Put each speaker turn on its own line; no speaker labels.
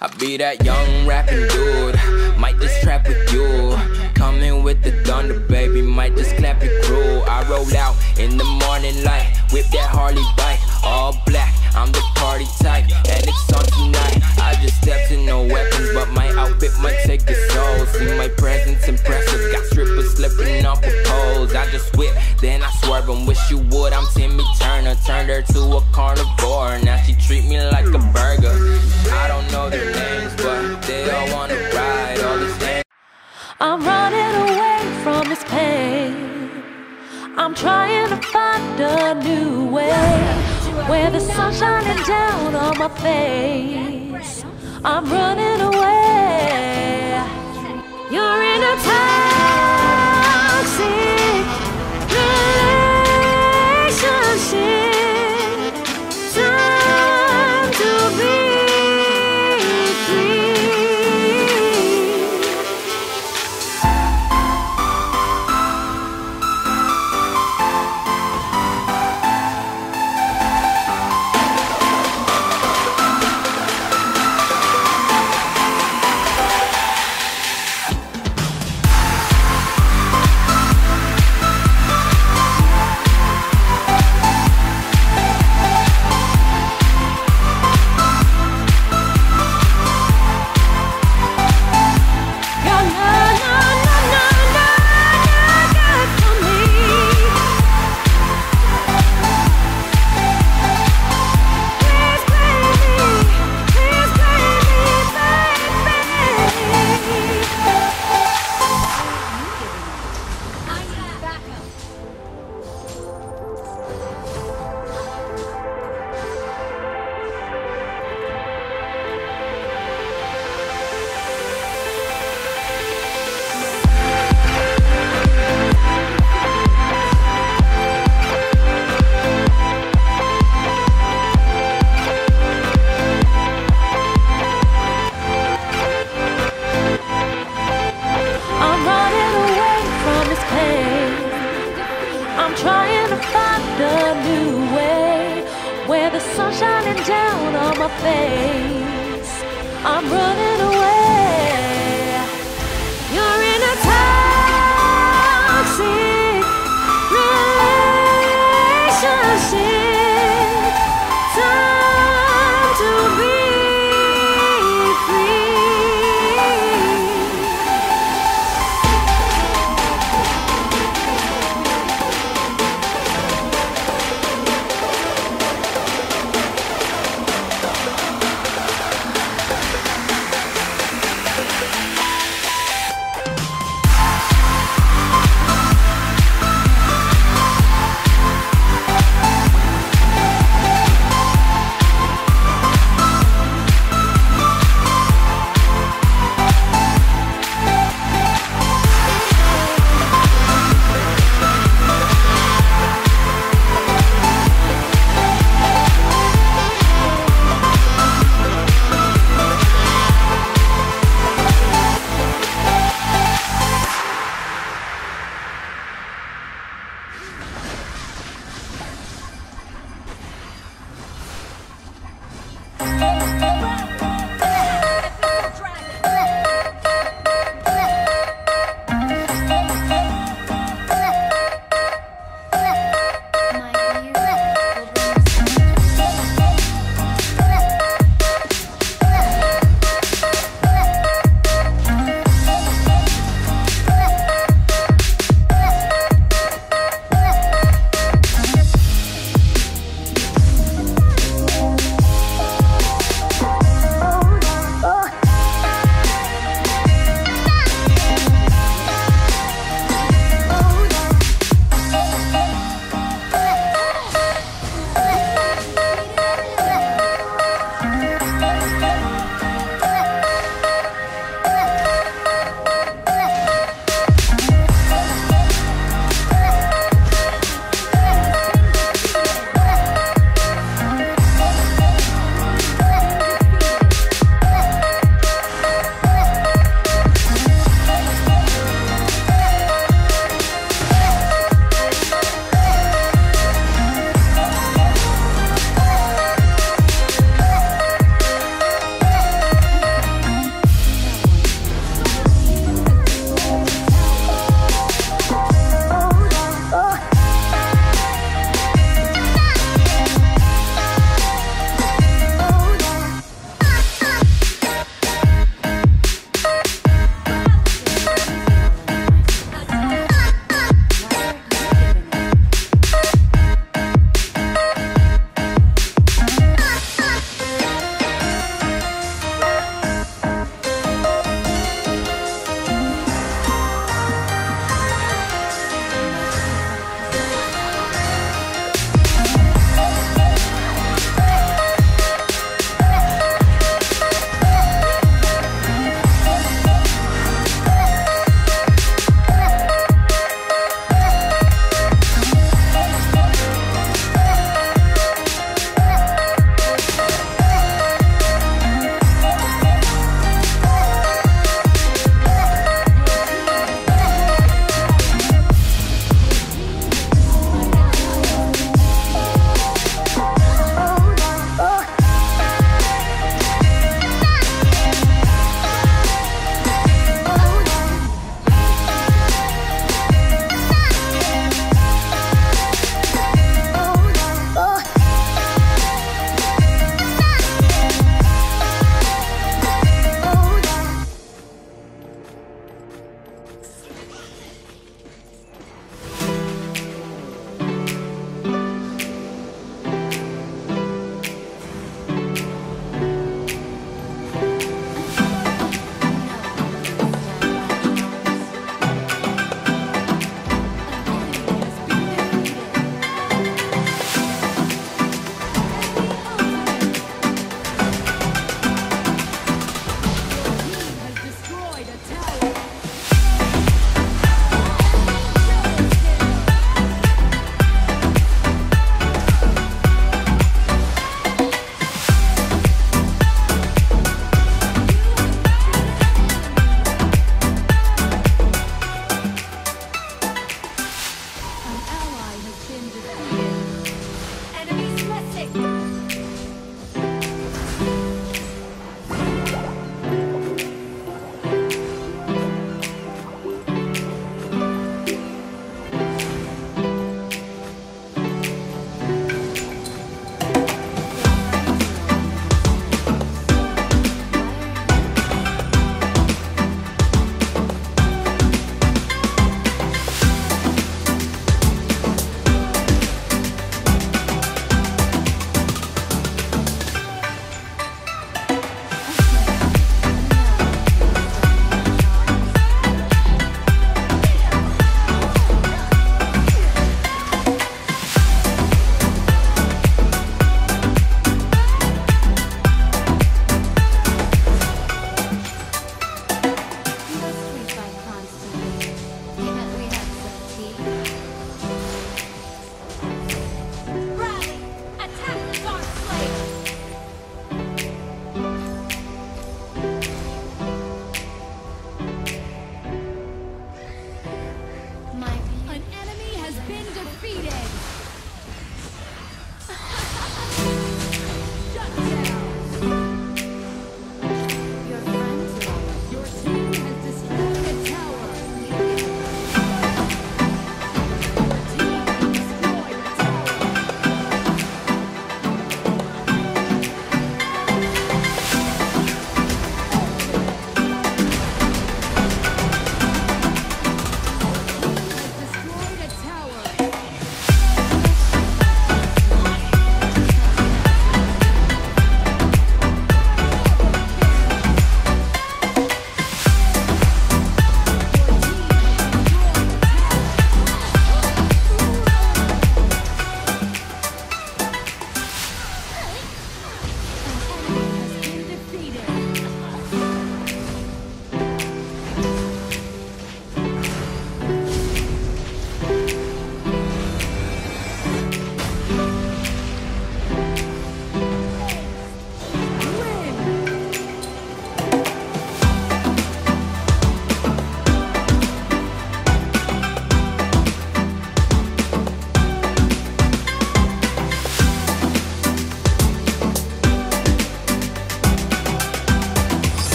I be that young rapping dude. Might just trap with you. Coming with the thunder, baby. Might just clap it crew. I roll out in the morning light. Whip that Harley bike, all black. I'm the party type, and it's on tonight. I just stepped in no weapons, but my outfit might take the soul. See my presence impressive. Got strippers slipping off the poles. I just whip, then I swerve and wish you would. I'm
10 trying to find a new way where the sun's shining down on my face. I'm running away. You're in a toxic I'm running